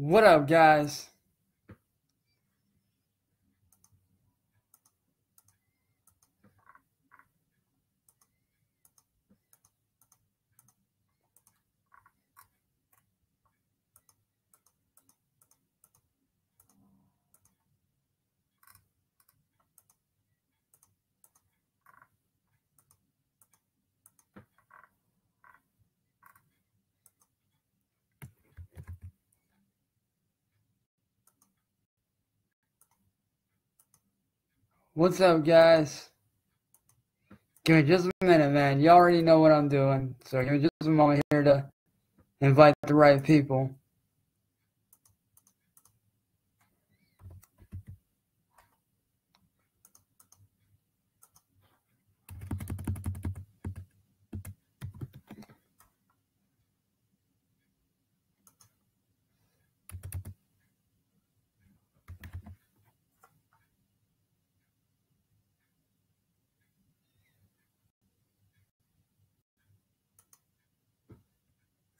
What up, guys? What's up, guys? Give me just a minute, man. You already know what I'm doing, so give me just a moment here to invite the right people.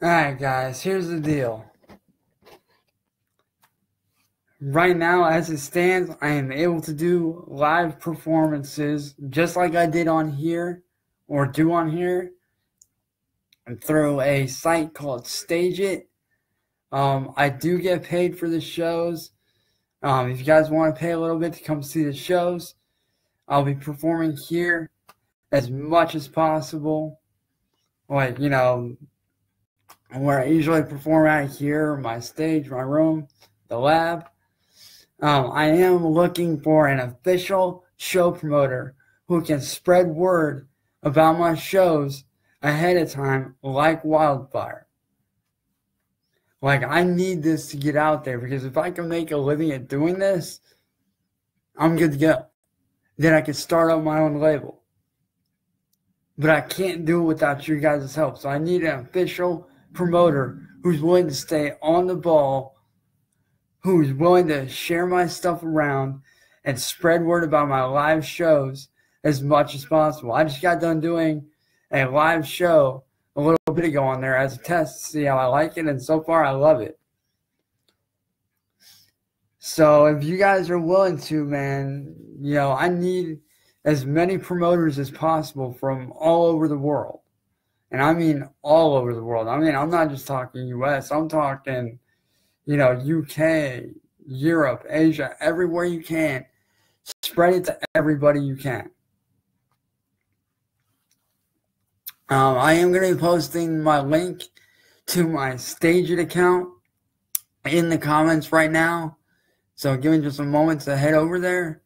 Alright, guys, here's the deal. Right now, as it stands, I am able to do live performances just like I did on here or do on here and through a site called StageIt. Um, I do get paid for the shows. Um, if you guys want to pay a little bit to come see the shows, I'll be performing here as much as possible. Like, you know, where I usually perform out here, my stage, my room, the lab. Um, I am looking for an official show promoter who can spread word about my shows ahead of time like wildfire. Like, I need this to get out there because if I can make a living at doing this, I'm good to go. Then I can start up my own label. But I can't do it without you guys' help. So I need an official promoter who's willing to stay on the ball, who's willing to share my stuff around and spread word about my live shows as much as possible. I just got done doing a live show a little bit ago on there as a test to see how I like it, and so far I love it. So if you guys are willing to, man, you know, I need as many promoters as possible from all over the world. And I mean all over the world. I mean, I'm not just talking US, I'm talking, you know, UK, Europe, Asia, everywhere you can. Spread it to everybody you can. Um, I am going to be posting my link to my Stageit account in the comments right now. So give me just a moment to head over there.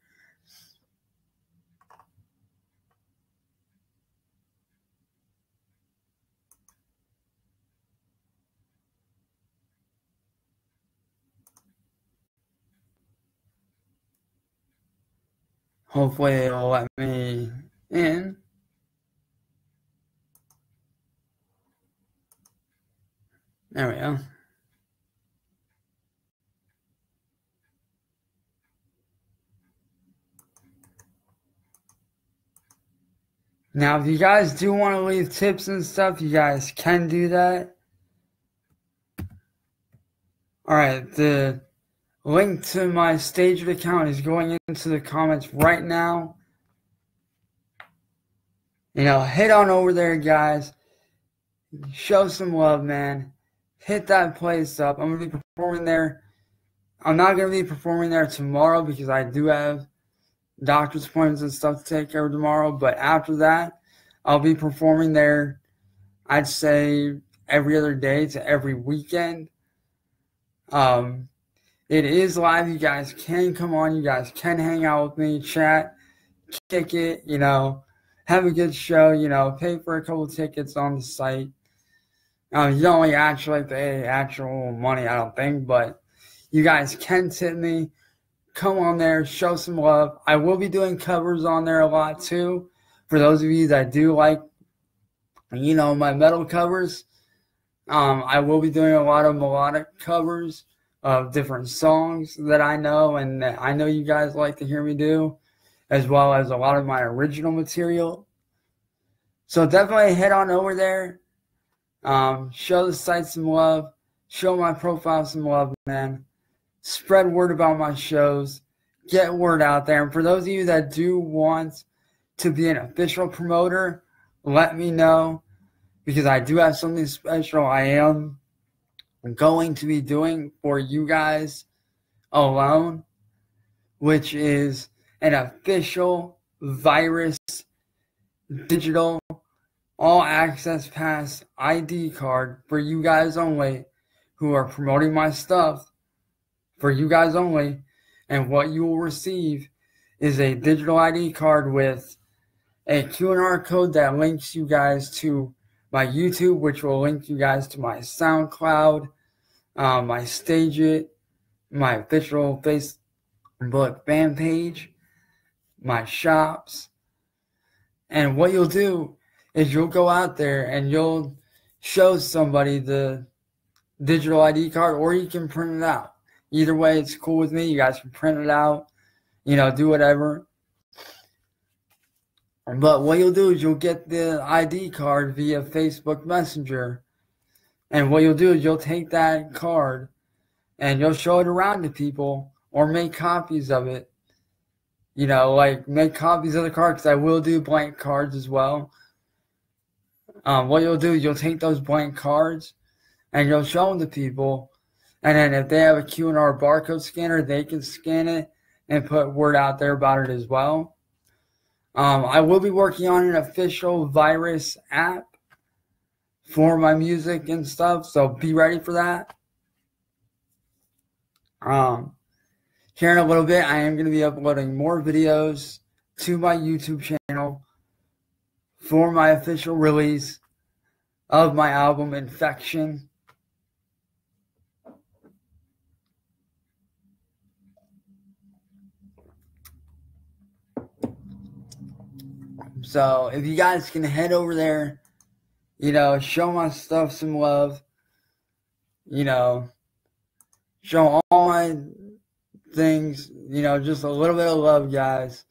Hopefully it'll let me in. There we go. Now, if you guys do want to leave tips and stuff, you guys can do that. All right, the link to my Stageit account is going into the comments right now. You know, head on over there, guys. Show some love, man. Hit that place up. I'm to be performing there. I'm not going to be performing there tomorrow because I do have doctor's appointments and stuff to take care of tomorrow. But after that, I'll be performing there, I'd say every other day to every weekend. Um, it is live. You guys can come on. You guys can hang out with me, chat, kick it, you know, have a good show, you know, pay for a couple tickets on the site. Um, you don't really actually pay actual money, I don't think, but you guys can tip me. Come on there, show some love. I will be doing covers on there a lot too. For those of you that do like, you know, my metal covers, um, I will be doing a lot of melodic covers of different songs that I know and that I know you guys like to hear me do, as well as a lot of my original material. So definitely head on over there, um, show the site some love, show my profile some love, man. Spread word about my shows. Get word out there. And for those of you that do want to be an official promoter, let me know because I do have something special I am going to be doing for you guys alone, which is an official virus digital all access pass ID card for you guys only who are promoting my stuff for you guys only. And what you will receive is a digital ID card with a QR code that links you guys to my YouTube, which will link you guys to my SoundCloud, um, my StageIt, my official Facebook fan page, my shops. And what you'll do is you'll go out there and you'll show somebody the digital ID card or you can print it out. Either way, it's cool with me. You guys can print it out, you know, do whatever. But what you'll do is you'll get the ID card via Facebook Messenger. And what you'll do is you'll take that card and you'll show it around to people or make copies of it. You know, like make copies of the card because I will do blank cards as well. Um, what you'll do is you'll take those blank cards and you'll show them to people. And then if they have a QR barcode scanner, they can scan it and put word out there about it as well. Um, I will be working on an official virus app for my music and stuff, so be ready for that. Um, here in a little bit, I am going to be uploading more videos to my YouTube channel for my official release of my album Infection. So if you guys can head over there, you know, show my stuff some love, you know, show all my things, you know, just a little bit of love, guys.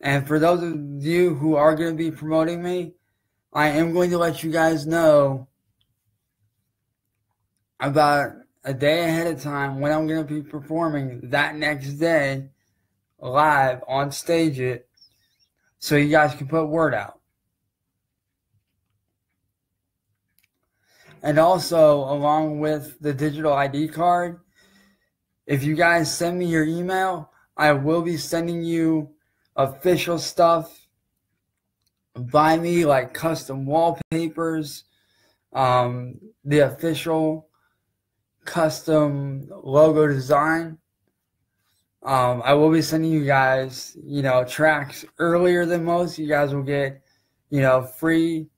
And for those of you who are going to be promoting me, I am going to let you guys know about a day ahead of time when I'm going to be performing that next day live on StageIt so you guys can put word out. And also, along with the digital ID card, if you guys send me your email, I will be sending you official stuff by me, like custom wallpapers, um, the official custom logo design. Um, I will be sending you guys, you know, tracks earlier than most. You guys will get, you know, free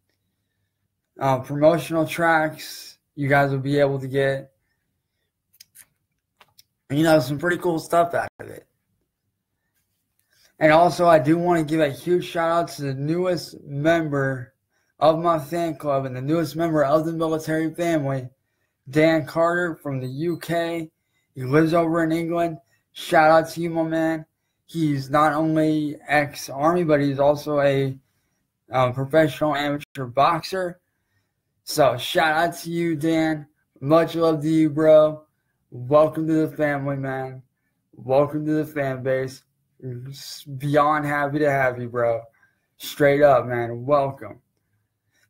uh, promotional tracks. You guys will be able to get, you know, some pretty cool stuff out of it. And also, I do want to give a huge shout out to the newest member of my fan club and the newest member of the military family, Dan Carter from the UK. He lives over in England. Shout out to you, my man. He's not only ex Army, but he's also a um, professional amateur boxer. So, shout out to you, Dan. Much love to you, bro. Welcome to the family, man. Welcome to the fan base beyond happy to have you, bro. Straight up, man. Welcome.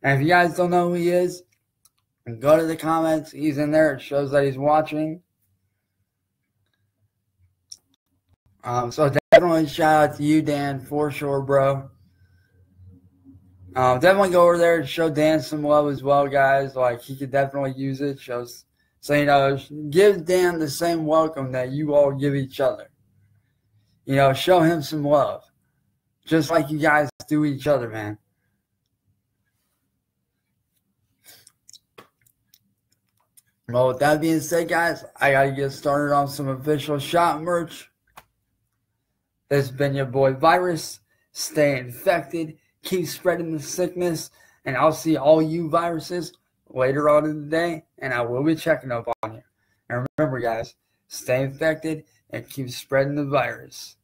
And if you guys don't know who he is, go to the comments. He's in there. It shows that he's watching. Um, so definitely shout out to you, Dan, for sure, bro. Um, definitely go over there and show Dan some love as well, guys. Like he could definitely use it. Shows so you know, give Dan the same welcome that you all give each other. You know, show him some love. Just like you guys do each other, man. Well, with that being said, guys, I got to get started on some official shop merch. Has been your boy Virus. Stay infected. Keep spreading the sickness. And I'll see all you viruses later on in the day. And I will be checking up on you. And remember, guys, stay infected and keep spreading the virus.